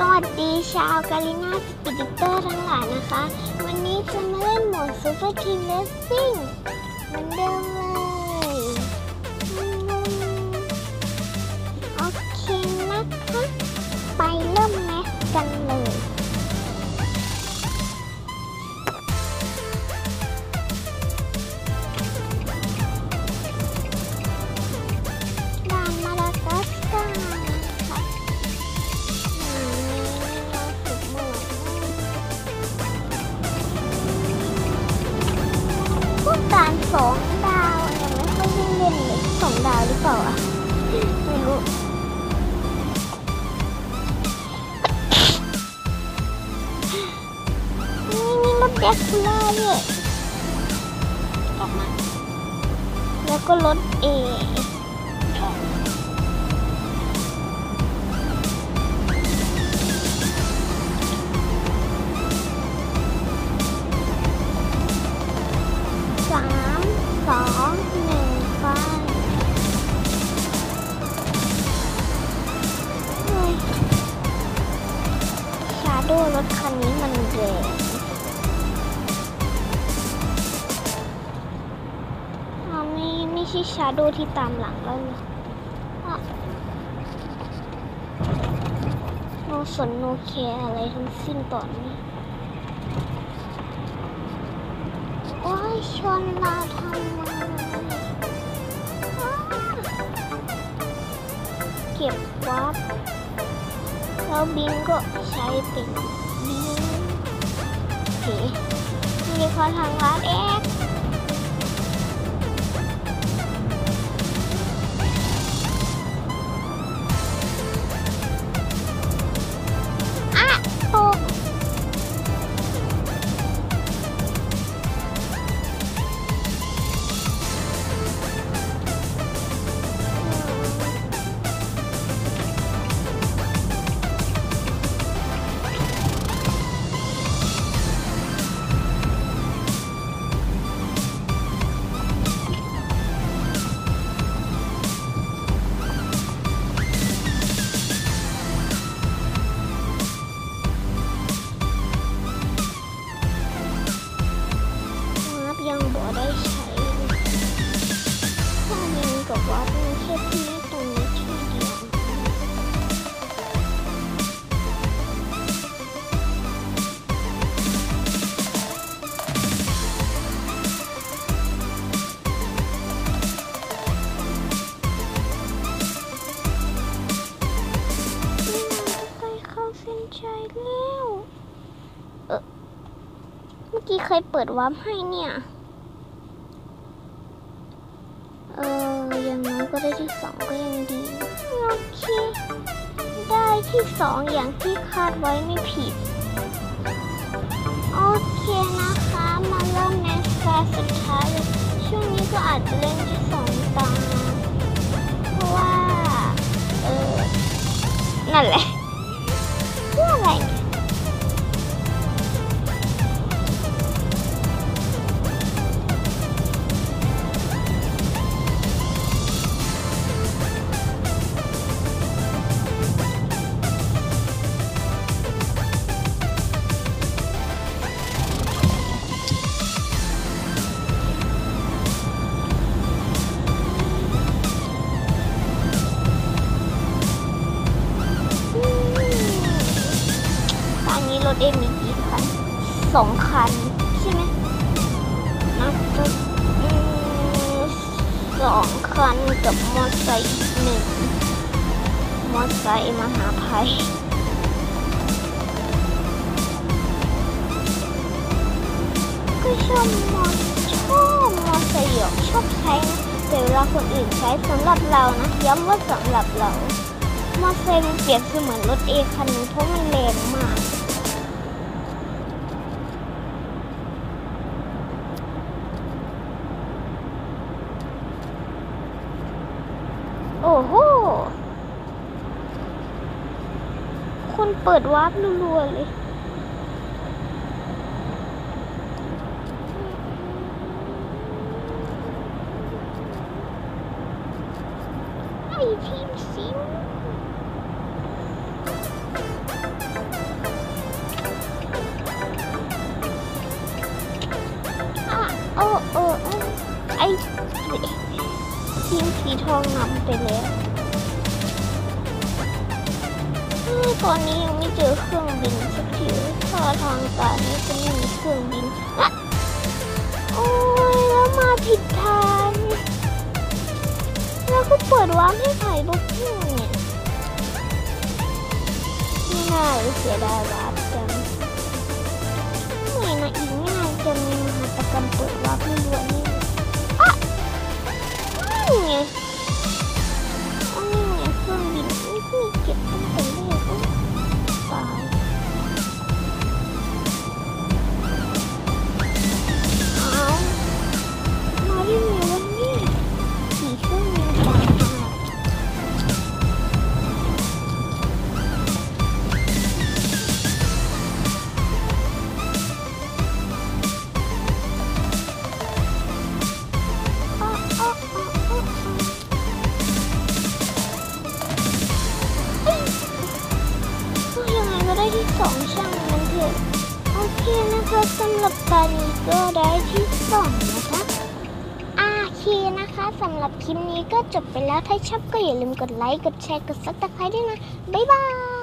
สวัสดีชาว Garena Speed Drifters ทั้งหลายนะคะ วันนี้จะมาเล่นโหมด super team racing เหมือนเดิมเลย ด่านสองดาวยังไม่ค่อยได้เล่นเลยสองดาวหรือเปล่าอะไม่รู้นี่มีรถแดกคูล่าด้วยออกมา แล้วก็รถเออ รถคันนี้มันแรงอ๋อไม่ไม่ใช่ชาโดที่ตามหลังแล้วเหรออ๋อโนสนโนแคร์อะไรทั้งสิ้นตอนนี้ โอ้ยชนเราทำไมาเก็บวับ แล้วบิงก็ใช้เป็นบิงโอเคนี่คนทางร้านเอ็ก ยิงกับวับมีแค่ที่ตรงนี้ที่เดียวนี่มันใกล้เข้าเส้นชัยแล้วเออเมื่อกี้เคยเปิดวาร์ปให้เนี่ย เอ อย่างน้อยก็ได้ที่สองก็ยังดี โอเค ได้ที่สองอย่างที่คาดไว้ไม่ผิด โอเคนะคะ มาเริ่มในสตาร์สุดท้ายเลยช่วงนี้ก็อาจจะเล่นที่สองตาเพราะว่า เออ นั่นแหละ สองคัน ใช่ไหมนับรถอืมสองคันกับมอเตอร์ไซค์หนึ่งมอเตอร์ไซค์มหาภัยก็ชอบมอชอบมอสยองชอบใช้นะแต่เวลาคนอื่นใช้สำหรับเรานะย้ำว่าสำหรับเรา มอเตอร์ไซค์มันเปรียบเสมือนรถเอคันหนึงเพราะมันแรงมาก โอ้โหคุณเปิดวาร์ปรัวๆเลย ไอ้ทีมซิวโอ้โอ้ไอ้ ทองนำไปแล้วตอนนี้ยังไม่เจอเครื่องบินสักทีท่าทางตอนนี้จะไม่มีเครื่องบินอะโอ้ยแล้วมาผิดทางแล้วก็เปิดวาร์ปให้ไถ่ายรูปเพื่เนี่ยไม่น่าเสียดายวาร์ปจังไม่นะอีกไม่นานจะมีมหาตกรรมเปิดวาร์ปให้รวยนี่อะ นี่ กับตอนนี้ก็ได้ที่สองนะคะอาคีนะคะสำหรับคลิปนี้ก็จบไปแล้วถ้าชอบก็อย่าลืมกดไลค์ กดแชร์ กด subscribe ด้วยนะ บ๊ายบาย